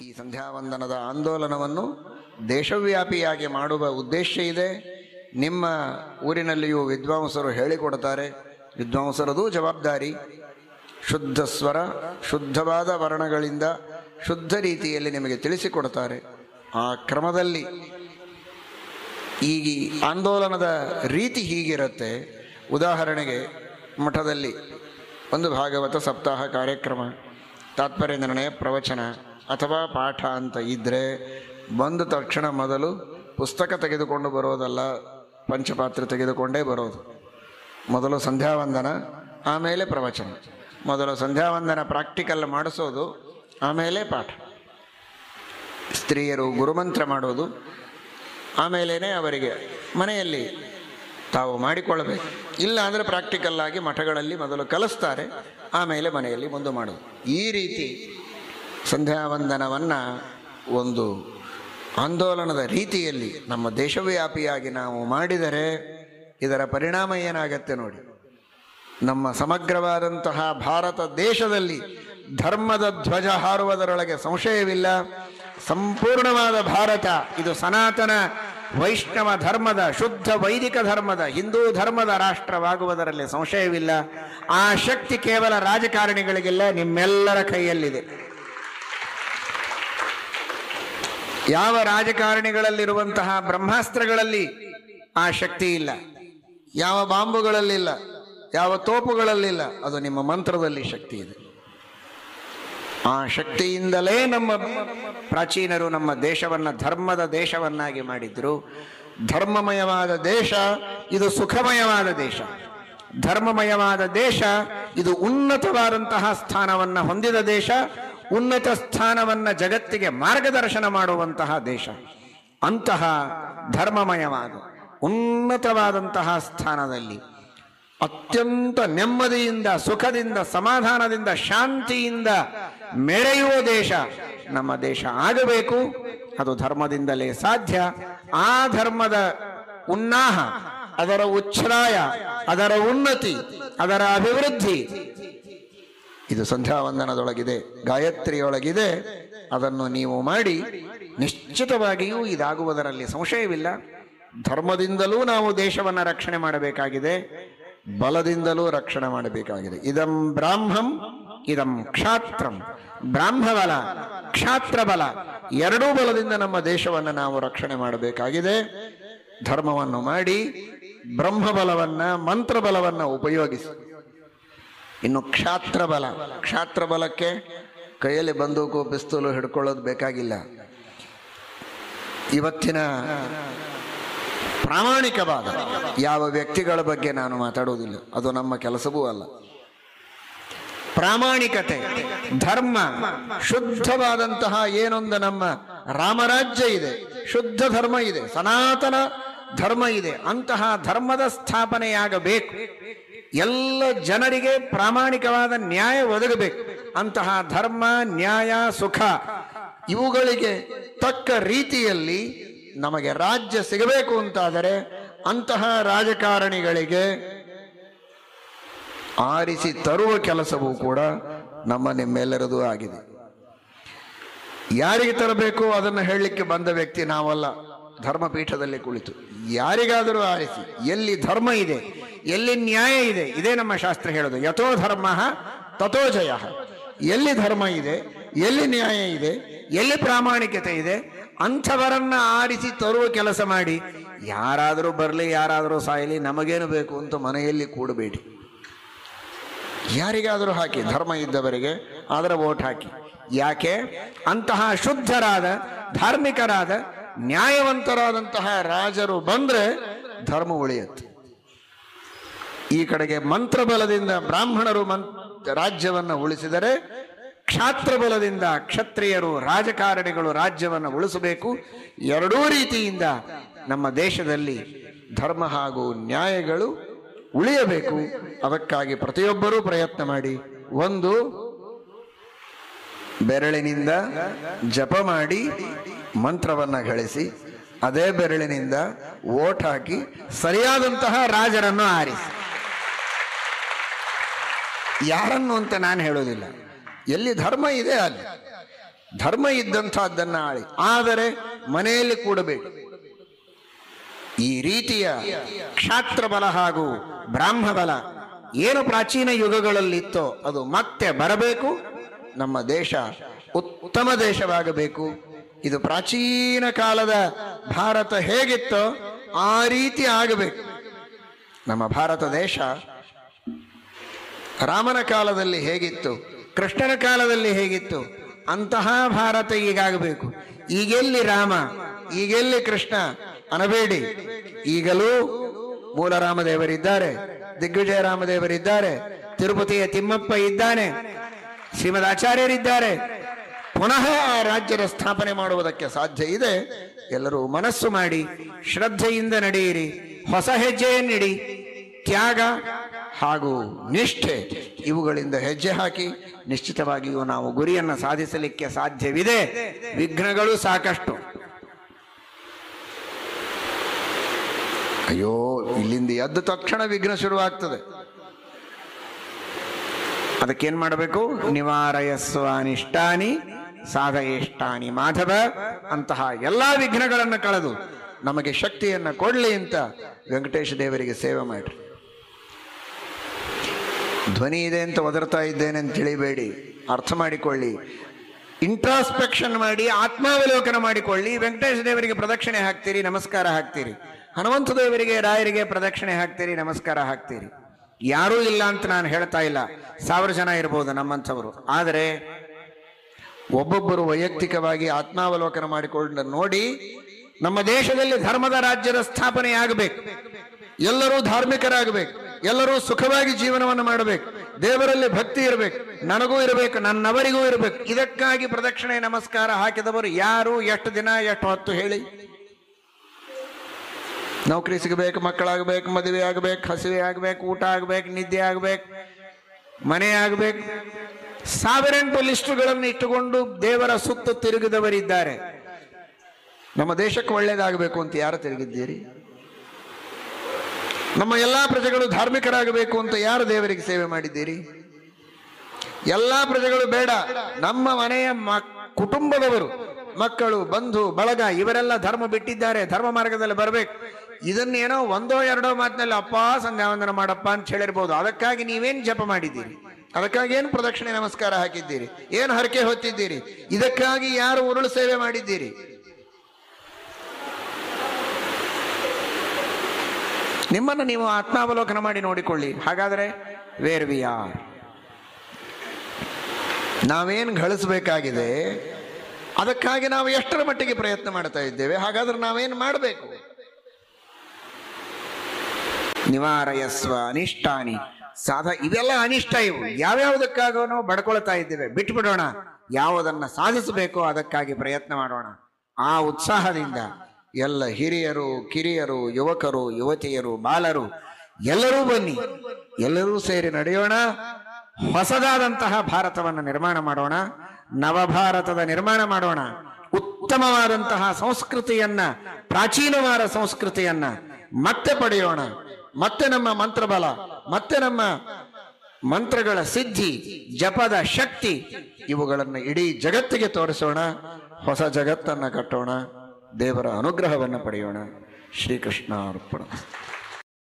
ಈ ಸಂಧ್ಯಾವಂದನದ ಆಂದೋಲನವನ್ನು ದೇಶವ್ಯಾಪಿಯಾಗಿ ಮಾಡುವ ಉದ್ದೇಶ ಇದೆ. ನಿಮ್ಮ ಊರಿನಲ್ಲಿಯೂ ವಿದ್ವಾಂಸರು ಹೇಳಿಕೊಡ್ತಾರೆ ವಿದ್ವಾಂಸರದು ಜವಾಬ್ದಾರಿ. ಶುದ್ಧ ಸ್ವರ, ಶುದ್ಧವಾದ ವರ್ಣಗಳಿಂದ ಶುದ್ಧ ರೀತಿಯಲ್ಲಿ ನಿಮಗೆ ತಿಳಿಸಿಕೊಡ್ತಾರೆ ಆ ಕ್ರಮದಲ್ಲಿ ಈ ಆಂದೋಲನದ ರೀತಿ ಹೀಗಿರುತ್ತೆ. ಉದಾಹರಣೆಗೆ, ಮಠದಲ್ಲಿ ಒಂದು ಭಾಗವತ ಸಪ್ತಾಹ ಕಾರ್ಯಕ್ರಮ, ತಾತ್ಪರ್ಯ ನಿರ್ಣಯ ಪ್ರವಚನ ಅಥವಾ ಪಾಠ ಅಂತ ಇದ್ದರೆ ಬಂದ ತಕ್ಷಣ ಮೊದಲು ಪುಸ್ತಕ ತೆಗೆದುಕೊಂಡು ಬರೋದಲ್ಲ, ಪಂಚಪಾತ್ರೆ ತೆಗೆದುಕೊಂಡೇ ಬರೋದು. ಮೊದಲು ಸಂಧ್ಯಾವಂದನ, ಆಮೇಲೆ ಪ್ರವಚನ. ಮೊದಲು ಸಂಧ್ಯಾವಂದನ ಪ್ರಾಕ್ಟಿಕಲ್ ಮಾಡಿಸೋದು, ಆಮೇಲೆ ಪಾಠ. ಸ್ತ್ರೀಯರು ಗುರುಮಂತ್ರ ಮಾಡೋದು ಆಮೇಲೇ ಅವರಿಗೆ ಮನೆಯಲ್ಲಿ ತಾವು ಮಾಡಿಕೊಳ್ಳಬೇಕು. ಇಲ್ಲ ಅಂದರೆ ಪ್ರಾಕ್ಟಿಕಲ್ ಆಗಿ ಮಠಗಳಲ್ಲಿ ಮೊದಲು ಕಲಿಸ್ತಾರೆ, ಆಮೇಲೆ ಮನೆಯಲ್ಲಿ ಮುಂದೆ ಮಾಡೋದು. ಈ ರೀತಿ ಸಂಧ್ಯಾವಂದನವನ್ನು ಒಂದು ಆಂದೋಲನದ ರೀತಿಯಲ್ಲಿ ನಮ್ಮ ದೇಶವ್ಯಾಪಿಯಾಗಿ ನಾವು ಮಾಡಿದರೆ ಇದರ ಪರಿಣಾಮ ಏನಾಗತ್ತೆ ನೋಡಿ. ನಮ್ಮ ಸಮಗ್ರವಾದಂತಹ ಭಾರತ ದೇಶದಲ್ಲಿ ಧರ್ಮದ ಧ್ವಜ ಹಾರುವುದರೊಳಗೆ ಸಂಶಯವಿಲ್ಲ. ಸಂಪೂರ್ಣವಾದ ಭಾರತ, ಇದು ಸನಾತನ ವೈಷ್ಣವ ಧರ್ಮದ, ಶುದ್ಧ ವೈದಿಕ ಧರ್ಮದ, ಹಿಂದೂ ಧರ್ಮದ ರಾಷ್ಟ್ರವಾಗುವುದರಲ್ಲಿ ಸಂಶಯವಿಲ್ಲ. ಆ ಶಕ್ತಿ ಕೇವಲ ರಾಜಕಾರಣಿಗಳಿಗೆಲ್ಲ, ನಿಮ್ಮೆಲ್ಲರ ಕೈಯಲ್ಲಿದೆ. ಯಾವ ರಾಜಕಾರಣಿಗಳಲ್ಲಿರುವಂತಹ ಬ್ರಹ್ಮಾಸ್ತ್ರಗಳಲ್ಲಿ ಆ ಶಕ್ತಿ ಇಲ್ಲ. ಯಾವ ಬಾಂಬುಗಳಲ್ಲಿಲ್ಲ. ಯಾವ ತೋಪುಗಳಲ್ಲಿಲ್ಲ. ಅದು ನಿಮ್ಮ ಮಂತ್ರದಲ್ಲಿ ಶಕ್ತಿ ಇದೆ. ಆ ಶಕ್ತಿಯಿಂದಲೇ ನಮ್ಮ ಪ್ರಾಚೀನರು ನಮ್ಮ ದೇಶವನ್ನು ಧರ್ಮದ ದೇಶವನ್ನಾಗಿ ಮಾಡಿದ್ರು. ಧರ್ಮಮಯವಾದ ದೇಶ, ಇದು ಸುಖಮಯವಾದ ದೇಶ. ಧರ್ಮಮಯವಾದ ದೇಶ, ಇದು ಉನ್ನತವಾದಂತಹ ಸ್ಥಾನವನ್ನು ಹೊಂದಿದ ದೇಶ ಉನ್ನತ ಸ್ಥಾನವನ್ನು ಜಗತ್ತಿಗೆ ಮಾರ್ಗದರ್ಶನ ಮಾಡುವಂತಹ ದೇಶ. ಅಂತಹ ಧರ್ಮಮಯವಾದ, ಉನ್ನತವಾದಂತಹ ಸ್ಥಾನದಲ್ಲಿ ಅತ್ಯಂತ ನೆಮ್ಮದಿಯಿಂದ, ಸುಖದಿಂದ, ಸಮಾಧಾನದಿಂದ, ಶಾಂತಿಯಿಂದ ಮೆರೆಯುವ ದೇಶ ನಮ್ಮ ದೇಶ ಆಗಬೇಕು. ಅದು ಧರ್ಮದಿಂದಲೇ ಸಾಧ್ಯ. ಆ ಧರ್ಮದ ಉನ್ನಾಹ, ಅದರ ಉಚ್ಛ್ರಾಯ, ಅದರ ಉನ್ನತಿ, ಅದರ ಅಭಿವೃದ್ಧಿ ಇದು ಸಂಧ್ಯಾವಂದನದೊಳಗಿದೆ, ಗಾಯತ್ರಿಯೊಳಗಿದೆ. ಅದನ್ನು ನೀವು ಮಾಡಿ, ನಿಶ್ಚಿತವಾಗಿಯೂ ಇದಾಗುವುದರಲ್ಲಿ ಸಂಶಯವಿಲ್ಲ. ಧರ್ಮದಿಂದಲೂ ನಾವು ದೇಶವನ್ನು ರಕ್ಷಣೆ ಮಾಡಬೇಕಾಗಿದೆ, ಬಲದಿಂದಲೂ ರಕ್ಷಣೆ ಮಾಡಬೇಕಾಗಿದೆ. ಇದಂ ಬ್ರಾಹ್ಮಂ, ಇದಂ ಕ್ಷಾತ್ರಂ. ಬ್ರಾಹ್ಮಬಲ ಕ್ಷಾತ್ರ ಬಲ ಎರಡೂ ಬಲದಿಂದ ನಮ್ಮ ದೇಶವನ್ನು ನಾವು ರಕ್ಷಣೆ ಮಾಡಬೇಕಾಗಿದೆ. ಧರ್ಮವನ್ನು ಮಾಡಿ, ಬ್ರಹ್ಮಬಲವನ್ನು, ಮಂತ್ರಬಲವನ್ನು ಉಪಯೋಗಿಸಿ. ಇನ್ನು ಕ್ಷಾತ್ರ ಬಲ ಕ್ಷಾತ್ರ ಬಲಕ್ಕೆ ಕೈಯಲ್ಲಿ ಬಂದೂಕು, ಪಿಸ್ತೂಲು ಹಿಡ್ಕೊಳ್ಳೋದು ಬೇಕಾಗಿಲ್ಲ. ಇವತ್ತಿನ ಪ್ರಾಮಾಣಿಕವಾದ ಯಾವ ವ್ಯಕ್ತಿಗಳ ಬಗ್ಗೆ ನಾನು ಮಾತಾಡೋದಿಲ್ಲ ಅದು ನಮ್ಮ ಕೆಲಸವೂ ಅಲ್ಲ. ಪ್ರಾಮಾಣಿಕತೆ, ಧರ್ಮ, ಶುದ್ಧವಾದಂತಹ ಏನೊಂದು ನಮ್ಮ ರಾಮರಾಜ್ಯ ಇದೆ. ಶುದ್ಧ ಧರ್ಮ ಇದೆ. ಸನಾತನ ಧರ್ಮ ಇದೆ. ಅಂತಹ ಧರ್ಮದ ಸ್ಥಾಪನೆಯಾಗಬೇಕು. ಎಲ್ಲ ಜನರಿಗೆ ಪ್ರಾಮಾಣಿಕವಾದ ನ್ಯಾಯ ಒದಗಬೇಕು. ಅಂತಹ ಧರ್ಮ, ನ್ಯಾಯ, ಸುಖ ಇವುಗಳಿಗೆ ತಕ್ಕ ರೀತಿಯಲ್ಲಿ ನಮಗೆ ರಾಜ್ಯ ಸಿಗಬೇಕು ಅಂತಾದರೆ ಅಂತಹ ರಾಜಕಾರಣಿಗಳಿಗೆ ಆರಿಸಿ ತರುವ ಕೆಲಸವೂ ಕೂಡ ನಮ್ಮ ನಿಮ್ಮೆಲ್ಲರದು ಆಗಿದೆ. ಯಾರಿಗೆ ತರಬೇಕು? ಅದನ್ನು ಹೇಳಲಿಕ್ಕೆ ಬಂದ ವ್ಯಕ್ತಿ ನಾವಲ್ಲ. ಧರ್ಮಪೀಠದಲ್ಲಿ ಕುಳಿತು. ಯಾರಿಗಾದರೂ ಆರಿಸಿ, ಎಲ್ಲಿ ಧರ್ಮ ಇದೆ, ಎಲ್ಲಿ ನ್ಯಾಯ ಇದೆ, ಇದೇ ನಮ್ಮ ಶಾಸ್ತ್ರ ಹೇಳೋದು. ಯಥೋ ಧರ್ಮ, ತಥೋ ಜಯ. ಎಲ್ಲಿ ಧರ್ಮ ಇದೆ, ಎಲ್ಲಿ ನ್ಯಾಯ ಇದೆ, ಎಲ್ಲಿ ಪ್ರಾಮಾಣಿಕತೆ ಇದೆ, ಅಂಥವರನ್ನ ಆರಿಸಿ ತರುವ ಕೆಲಸ ಮಾಡಿ. ಯಾರಾದರೂ ಬರಲಿ, ಯಾರಾದರೂ ಸಾಯಲಿ, ನಮಗೇನು ಬೇಕು ಅಂತ ಮನೆಯಲ್ಲಿ ಕೂಡಬೇಡಿ. ಯಾರಿಗಾದರೂ ಹಾಕಿ, ಧರ್ಮ ಇದ್ದವರಿಗೆ ಅದರ ಓಟ್ ಹಾಕಿ. ಯಾಕೆ? ಅಂತಹ ಶುದ್ಧರಾದ, ಧಾರ್ಮಿಕರಾದ ನ್ಯಾಯವಂತರಾದಂತಹ ರಾಜರು ಬಂದ್ರೆ ಧರ್ಮ ಉಳಿಯುತ್ತೆ. ಈ ಕಡೆಗೆ ಮಂತ್ರಬಲದಿಂದ ಬ್ರಾಹ್ಮಣರು ಮನ್, ರಾಜ್ಯವನ್ನು ಉಳಿಸಿದರೆ ಕ್ಷಾತ್ರ ಬಲದಿಂದ ಕ್ಷತ್ರಿಯರು ರಾಜಕಾರಣಿಗಳು ರಾಜ್ಯವನ್ನು ಉಳಿಸಬೇಕು. ಎರಡೂ ರೀತಿಯಿಂದ ನಮ್ಮ ದೇಶದಲ್ಲಿ ಧರ್ಮ ಹಾಗೂ ನ್ಯಾಯಗಳು ಉಳಿಯಬೇಕು. ಅದಕ್ಕಾಗಿ ಪ್ರತಿಯೊಬ್ಬರೂ ಪ್ರಯತ್ನ ಮಾಡಿ. ಒಂದು ಬೆರಳಿನಿಂದ ಜಪ ಮಾಡಿ. ಮಂತ್ರವನ್ನ ಗಳಿಸಿ ಅದೇ ಬೆರಳಿನಿಂದ ಓಟ್ ಹಾಕಿ ಸರಿಯಾದಂತಹ ರಾಜರನ್ನು ಆರಿಸಿ. ಯಾರನ್ನು ಅಂತ ನಾನು ಹೇಳೋದಿಲ್ಲ. ಎಲ್ಲಿ ಧರ್ಮ ಇದೆ ಅಲ್ಲಿ. ಧರ್ಮ ಇದ್ದಂಥದ್ದನ್ನ ಆಳಿ. ಆದರೆ ಮನೆಯಲ್ಲಿ ಕೂಡಬೇಕು. ಈ ರೀತಿಯ ಕ್ಷಾತ್ರ ಬಲ ಹಾಗೂ ಬ್ರಾಹ್ಮ ಬಲ ಏನು ಪ್ರಾಚೀನ ಯುಗಗಳಲ್ಲಿತ್ತೋ ಅದು ಮತ್ತೆ ಬರಬೇಕು. ನಮ್ಮ ದೇಶ ಉತ್ತಮ ದೇಶವಾಗಬೇಕು. ಇದು ಪ್ರಾಚೀನ ಕಾಲದ ಭಾರತ ಹೇಗಿತ್ತೋ ಆ ರೀತಿ ಆಗಬೇಕು. ನಮ್ಮ ಭಾರತ ದೇಶ ರಾಮನ ಕಾಲದಲ್ಲಿ ಹೇಗಿತ್ತು, ಕೃಷ್ಣನ ಕಾಲದಲ್ಲಿ ಹೇಗಿತ್ತು, ಅಂತಹ ಭಾರತ ಈಗಾಗಬೇಕು. ಈಗೆಲ್ಲಿ ರಾಮ, ಈಗೆಲ್ಲಿ ಕೃಷ್ಣ ಅನಬೇಡಿ ಈಗಲೂ ಮೂಲ ರಾಮದೇವರಿದ್ದಾರೆ, ದಿಗ್ವಿಜಯ ರಾಮದೇವರಿದ್ದಾರೆ, ತಿರುಪತಿಯ ತಿಮ್ಮಪ್ಪ ಇದ್ದಾನೆ, ಶ್ರೀಮದ್ ಆಚಾರ್ಯರಿದ್ದಾರೆ ಪುನಃ ಆ ರಾಜ್ಯದ ಸ್ಥಾಪನೆ ಮಾಡುವುದಕ್ಕೆ ಸಾಧ್ಯ ಇದೆ. ಎಲ್ಲರೂ ಮನಸ್ಸು ಮಾಡಿ, ಶ್ರದ್ಧೆಯಿಂದ ನಡೆಯಿರಿ, ಹೊಸ ಹೆಜ್ಜೆಯನ್ನಿಡಿ, ತ್ಯಾಗ ಹಾಗೂ ನಿಷ್ಠೆ ಇವುಗಳಿಂದ ಹೆಜ್ಜೆ ಹಾಕಿ, ನಿಶ್ಚಿತವಾಗಿಯೂ ನಾವು ಗುರಿಯನ್ನು ಸಾಧಿಸಲಿಕ್ಕೆ ಸಾಧ್ಯವಿದೆ. ವಿಘ್ನಗಳು ಸಾಕಷ್ಟು. ಅಯ್ಯೋ, ಇಲ್ಲಿಂದ ಎದ್ದ ತಕ್ಷಣ ವಿಘ್ನ ಶುರುವಾಗ್ತದೆ. ಅದಕ್ಕೇನ್ ಮಾಡಬೇಕು? ನಿವಾರಯಸ್ವ ಅನಿಷ್ಟಾನಿ ಸಾಧಯೇಷ್ಟಾನಿ ಮಾಧವ ಅಂತಹ ಎಲ್ಲಾ ವಿಘ್ನಗಳನ್ನು ಕಳೆದು ನಮಗೆ ಶಕ್ತಿಯನ್ನ ಕೊಡ್ಲಿ ಅಂತ ವೆಂಕಟೇಶ ದೇವರಿಗೆ ಸೇವೆ ಮಾಡಿರಿ. ಧ್ವನಿ ಇದೆ ಅಂತ ಒದರ್ತಾ ಇದ್ದೇನೆ ಅಂತ ತಿಳಿಬೇಡಿ. ಅರ್ಥ ಮಾಡಿಕೊಳ್ಳಿ. ಇಂಟ್ರಾಸ್ಪೆಕ್ಷನ್ ಮಾಡಿ, ಆತ್ಮಾವಲೋಕನ ಮಾಡಿಕೊಳ್ಳಿ. ವೆಂಕಟೇಶ ದೇವರಿಗೆ ಪ್ರದಕ್ಷಿಣೆ ಹಾಕ್ತೀರಿ, ನಮಸ್ಕಾರ ಹಾಕ್ತೀರಿ. ಹನುಮಂತ ದೇವರಿಗೆ, ರಾಯರಿಗೆ ಪ್ರದಕ್ಷಿಣೆ ಹಾಕ್ತೀರಿ, ನಮಸ್ಕಾರ ಹಾಕ್ತೀರಿ. ಯಾರೂ ಇಲ್ಲ ಅಂತ ನಾನು ಹೇಳ್ತಾ ಇಲ್ಲ. ಸಾವಿರ ಜನ ಇರ್ಬೋದು ನಮ್ಮಂಥವರು. ಆದರೆ ಒಬ್ಬೊಬ್ಬರು ವೈಯಕ್ತಿಕವಾಗಿ ಆತ್ಮಾವಲೋಕನ ಮಾಡಿಕೊಂಡು ನೋಡಿ ನಮ್ಮ ದೇಶದಲ್ಲಿ ಧರ್ಮದ ರಾಜ್ಯದ ಸ್ಥಾಪನೆ ಆಗಬೇಕು ಎಲ್ಲರೂ ಧಾರ್ಮಿಕರಾಗಬೇಕು. ಎಲ್ಲರೂ ಸುಖವಾಗಿ ಜೀವನವನ್ನು ಮಾಡಬೇಕು. ದೇವರಲ್ಲಿ ಭಕ್ತಿ ಇರಬೇಕು. ನನಗೂ ಇರಬೇಕು. ನನ್ನವರಿಗೂ ಇರಬೇಕು. ಇದಕ್ಕಾಗಿ ಪ್ರದಕ್ಷಿಣೆ ನಮಸ್ಕಾರ ಹಾಕಿದವರು ಯಾರು? ಎಷ್ಟು ದಿನ? ಎಷ್ಟು ಹೊತ್ತು ಹೇಳಿ. ನೌಕರಿ ಸಿಗಬೇಕು, ಮಕ್ಕಳಾಗಬೇಕು ಮದುವೆ ಆಗಬೇಕು ಹಸಿವೆ ಆಗಬೇಕು ಊಟ ಆಗಬೇಕು, ನಿದ್ದೆ ಆಗಬೇಕು, ಮನೆ ಆಗಬೇಕು. ಸಾವಿರೆಂಟು ಲಿಸ್ಟ್ಗಳನ್ನು ಇಟ್ಟುಕೊಂಡು ದೇವರ ಸುತ್ತ ತಿರುಗಿದವರಿದ್ದಾರೆ. ನಮ್ಮ ದೇಶಕ್ಕೆ ಒಳ್ಳೇದಾಗಬೇಕು ಅಂತ ಯಾರು ತಿರುಗಿದ್ದೀರಿ? ನಮ್ಮ ಎಲ್ಲಾ ಪ್ರಜೆಗಳು ಧಾರ್ಮಿಕರಾಗಬೇಕು ಅಂತ ಯಾರು ದೇವರಿಗೆ ಸೇವೆ ಮಾಡಿದ್ದೀರಿ? ಎಲ್ಲಾ ಪ್ರಜೆಗಳು ಬೇಡ, ನಮ್ಮ ಮನೆಯ ಕುಟುಂಬದವರು, ಮಕ್ಕಳು, ಬಂಧು, ಬಳಗ, ಇವರೆಲ್ಲ ಧರ್ಮ ಬಿಟ್ಟಿದ್ದಾರೆ, ಧರ್ಮ ಮಾರ್ಗದಲ್ಲಿ ಬರಬೇಕು. ಇದನ್ನೇನೋ ಒಂದೋ ಎರಡೋ ಮಾತಿನಲ್ಲಿ ಅಪ್ಪ ಸಂಧ್ಯಾವಂದನ ಮಾಡಪ್ಪ ಅಂತ ಹೇಳಿರ್ಬೋದು. ಅದಕ್ಕಾಗಿ ನೀವೇನು ಜಪ ಮಾಡಿದ್ದೀರಿ? ಅದಕ್ಕಾಗಿ ಏನು ಪ್ರದಕ್ಷಿಣೆ ನಮಸ್ಕಾರ ಹಾಕಿದ್ದೀರಿ? ಏನು ಹರಕೆ ಹೊತ್ತಿದ್ದೀರಿ? ಇದಕ್ಕಾಗಿ ಯಾರು ಉರುಳು ಸೇವೆ ಮಾಡಿದ್ದೀರಿ? ನಿಮ್ಮನ್ನು ನೀವು ಆತ್ಮಾವಲೋಕನ ಮಾಡಿ ನೋಡಿಕೊಳ್ಳಿ. ಹಾಗಾದರೆ ವೇರ್ ವಿ ಆರ್ ನಾವೇನು ಗಳಿಸಬೇಕಾಗಿದೆ? ಅದಕ್ಕಾಗಿ ನಾವು ಎಷ್ಟರ ಮಟ್ಟಿಗೆ ಪ್ರಯತ್ನ ಮಾಡ್ತಾ ಇದ್ದೇವೆ? ಹಾಗಾದ್ರೆ ನಾವೇನು ಮಾಡಬೇಕು? ನಿವಾರಯಸ್ವ ಅನಿಷ್ಟಾನಿ ಸಾಧ ಇವೆಲ್ಲ ಅನಿಷ್ಟ ಇವು. ಯಾವ್ಯಾವುದಕ್ಕಾಗೋ ನಾವು ಬಡ್ಕೊಳ್ತಾ ಇದ್ದೇವೆ. ಬಿಟ್ಬಿಡೋಣ. ಯಾವುದನ್ನು ಸಾಧಿಸಬೇಕೋ ಅದಕ್ಕಾಗಿ ಪ್ರಯತ್ನ ಮಾಡೋಣ. ಆ ಉತ್ಸಾಹದಿಂದ ಎಲ್ಲ ಹಿರಿಯರು, ಕಿರಿಯರು, ಯುವಕರು, ಯುವತಿಯರು, ಬಾಲರು, ಎಲ್ಲರೂ ಬನ್ನಿ. ಎಲ್ಲರೂ ಸೇರಿ ನಡೆಯೋಣ. ಹೊಸದಾದಂತಹ ಭಾರತವನ್ನು ನಿರ್ಮಾಣ ಮಾಡೋಣ. ನವಭಾರತದ ನಿರ್ಮಾಣ ಮಾಡೋಣ. ಉತ್ತಮವಾದಂತಹ ಸಂಸ್ಕೃತಿಯನ್ನ, ಪ್ರಾಚೀನವಾದ ಸಂಸ್ಕೃತಿಯನ್ನ ಮತ್ತೆ ಪಡೆಯೋಣ. ಮತ್ತೆ ನಮ್ಮ ಮಂತ್ರಬಲ ಮತ್ತೆ ನಮ್ಮ ಮಂತ್ರಗಳ ಸಿದ್ಧಿ, ಜಪದ ಶಕ್ತಿ, ಇವುಗಳನ್ನು ಇಡೀ ಜಗತ್ತಿಗೆ ತೋರಿಸೋಣ. ಹೊಸ ಜಗತ್ತನ್ನ ಕಟ್ಟೋಣ. ದೇವರ ಅನುಗ್ರಹವನ್ನು ಪಡೆಯೋಣ. ಶ್ರೀಕೃಷ್ಣ ಅರ್ಪಣ